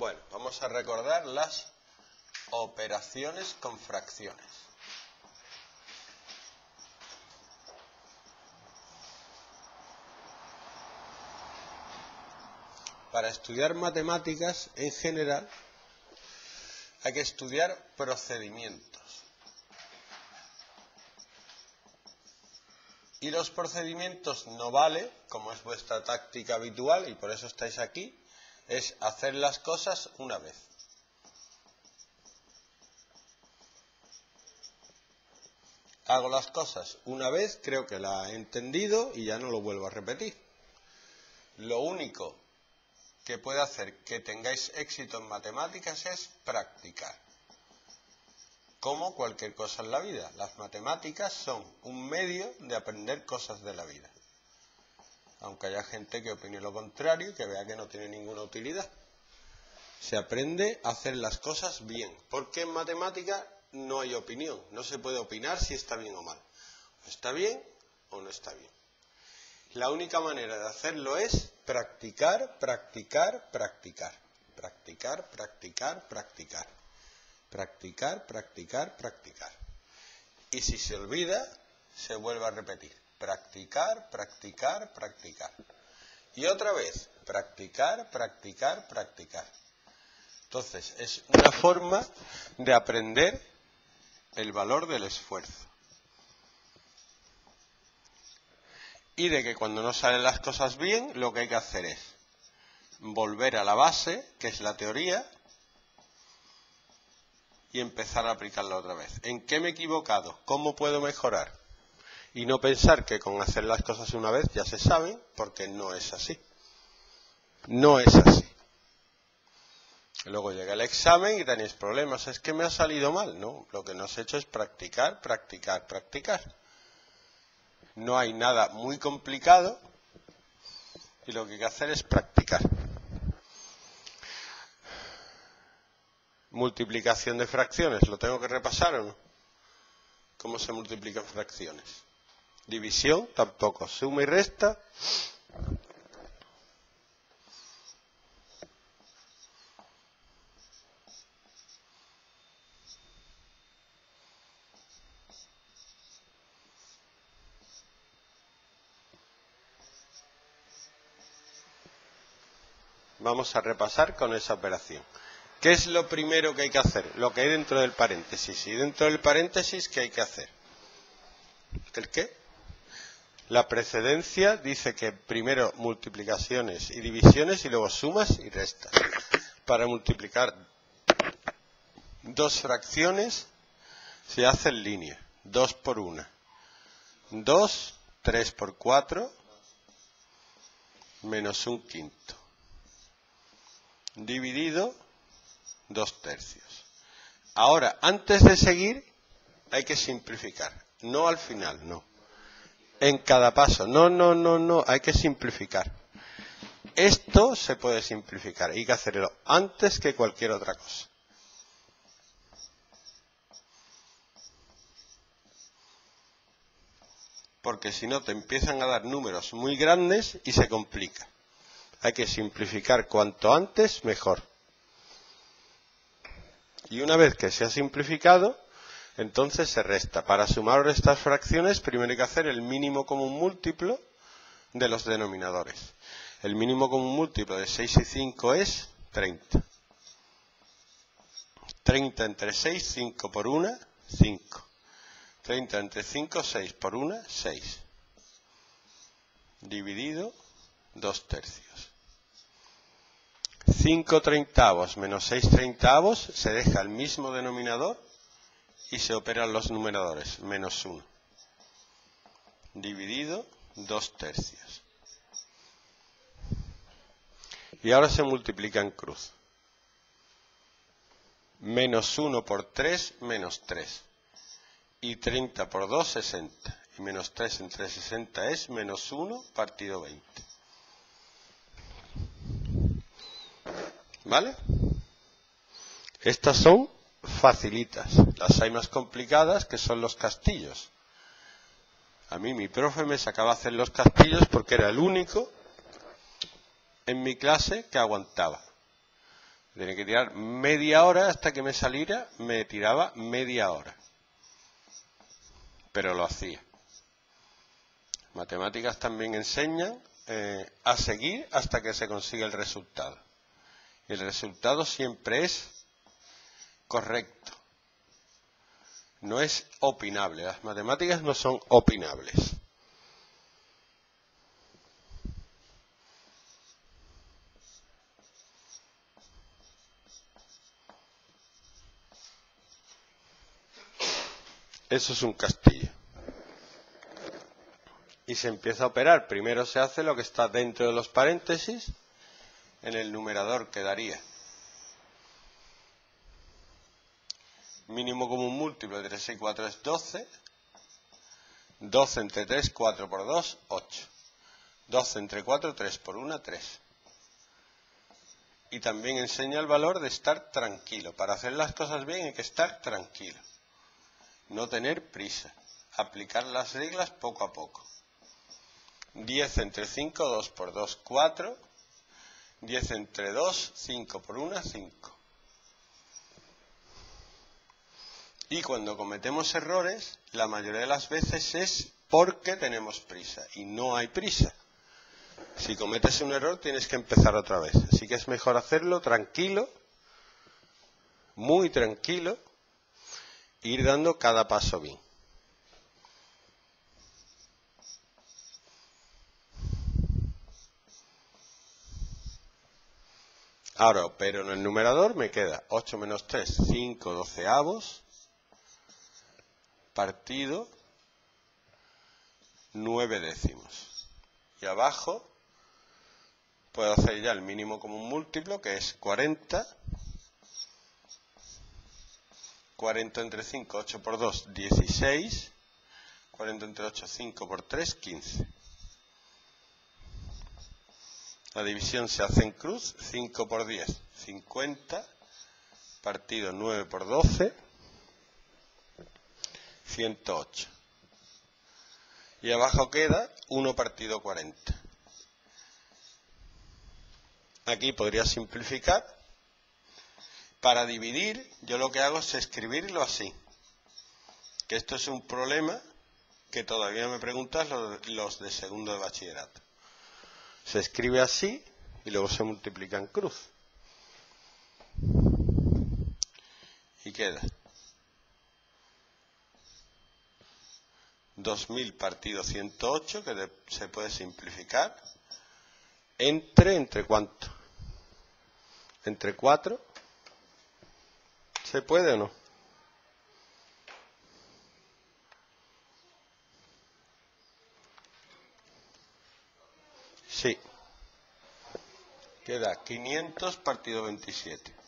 Bueno, vamos a recordar las operaciones con fracciones. Para estudiar matemáticas en general hay que estudiar procedimientos. Y los procedimientos no vale, como es vuestra táctica habitual y por eso estáis aquí, es hacer las cosas una vez. Hago las cosas una vez, creo que la he entendido y ya no lo vuelvo a repetir. Lo único que puede hacer que tengáis éxito en matemáticas es practicar. Como cualquier cosa en la vida, las matemáticas son un medio de aprender cosas de la vida aunque haya gente que opine lo contrario y que vea que no tiene ninguna utilidad. Se aprende a hacer las cosas bien, porque en matemática no hay opinión, no se puede opinar si está bien o mal. está bien o no está bien. La única manera de hacerlo es practicar, practicar, practicar. Practicar, practicar, practicar. Practicar, practicar, practicar. Y si se olvida, se vuelve a repetir. Practicar, practicar, practicar. Y otra vez, practicar, practicar, practicar. Entonces, es una forma de aprender el valor del esfuerzo. Y de que cuando no salen las cosas bien, lo que hay que hacer es volver a la base, que es la teoría, y empezar a aplicarla otra vez. ¿En qué me he equivocado? ¿Cómo puedo mejorar? Y no pensar que con hacer las cosas una vez ya se saben, porque no es así. No es así. Luego llega el examen y tenéis problemas. Es que me ha salido mal. No, lo que nos he hecho es practicar, practicar, practicar. No hay nada muy complicado y lo que hay que hacer es practicar. Multiplicación de fracciones. ¿Lo tengo que repasar o no? ¿Cómo se multiplican fracciones? División tampoco. Suma y resta. Vamos a repasar con esa operación. ¿Qué es lo primero que hay que hacer? Lo que hay dentro del paréntesis. Y dentro del paréntesis, ¿qué hay que hacer? ¿El qué? La precedencia dice que primero multiplicaciones y divisiones y luego sumas y restas. Para multiplicar dos fracciones se hace en línea, dos por una. Dos, tres por cuatro, menos un quinto. Dividido, dos tercios. Ahora, antes de seguir, hay que simplificar. No al final, no en cada paso. No, no, no, no, hay que simplificar. Esto se puede simplificar, hay que hacerlo antes que cualquier otra cosa. Porque si no te empiezan a dar números muy grandes y se complica. Hay que simplificar cuanto antes mejor. Y una vez que se ha simplificado, entonces se resta. Para sumar estas fracciones, primero hay que hacer el mínimo común múltiplo de los denominadores. El mínimo común múltiplo de 6 y 5 es 30. 30 entre 6, 5 por 1, 5. 30 entre 5, 6 por 1, 6. Dividido 2 tercios. 5 treintavos menos 6 treintavos se deja el mismo denominador y se operan los numeradores, menos 1. Dividido 2 tercios. Y ahora se multiplica en cruz. Menos 1 por 3, menos 3. Y 30 por 2, 60. Y menos 3 entre 60 es menos 1 partido 20. ¿Vale? Estas son facilitas. Las hay más complicadas que son los castillos. A mí mi profe me sacaba a hacer los castillos porque era el único en mi clase que aguantaba. Tenía que tirar media hora hasta que me saliera, me tiraba media hora. Pero lo hacía. Matemáticas también enseñan eh, a seguir hasta que se consigue el resultado. El resultado siempre es correcto. No es opinable. Las matemáticas no son opinables. Eso es un castillo. Y se empieza a operar. Primero se hace lo que está dentro de los paréntesis. En el numerador quedaría mínimo común múltiplo de 3 y 4 es 12. 12 entre 3, 4 por 2, 8. 12 entre 4, 3 por 1, 3. Y también enseña el valor de estar tranquilo. Para hacer las cosas bien hay que estar tranquilo no tener prisa, aplicar las reglas poco a poco. 10 entre 5, 2 por 2, 4. 10 entre 2, 5 por 1, 5. Y cuando cometemos errores, la mayoría de las veces es porque tenemos prisa. Y no hay prisa. Si cometes un error, tienes que empezar otra vez. Así que es mejor hacerlo tranquilo, muy tranquilo, ir dando cada paso bien. Ahora pero en el numerador, me queda 8 menos 3, 5 doceavos, partido 9 décimos. Y abajo puedo hacer ya el mínimo común múltiplo, que es 40 40 entre 5, 8 por 2, 16. 40 entre 8, 5 por 3, 15. La división se hace en cruz, 5 por 10, 50, partido 9 por 12, 108. Y abajo queda 1 partido 40. Aquí podría simplificar para dividir, yo lo que hago es escribirlo así. Que esto es un problema que todavía me preguntas los de segundo de bachillerato. Se escribe así y luego se multiplica en cruz. Y queda 2000 partido 108, que se puede simplificar, entre, ¿entre cuánto? Entre 4 ¿Se puede o no? Sí. Queda 500 partido 27.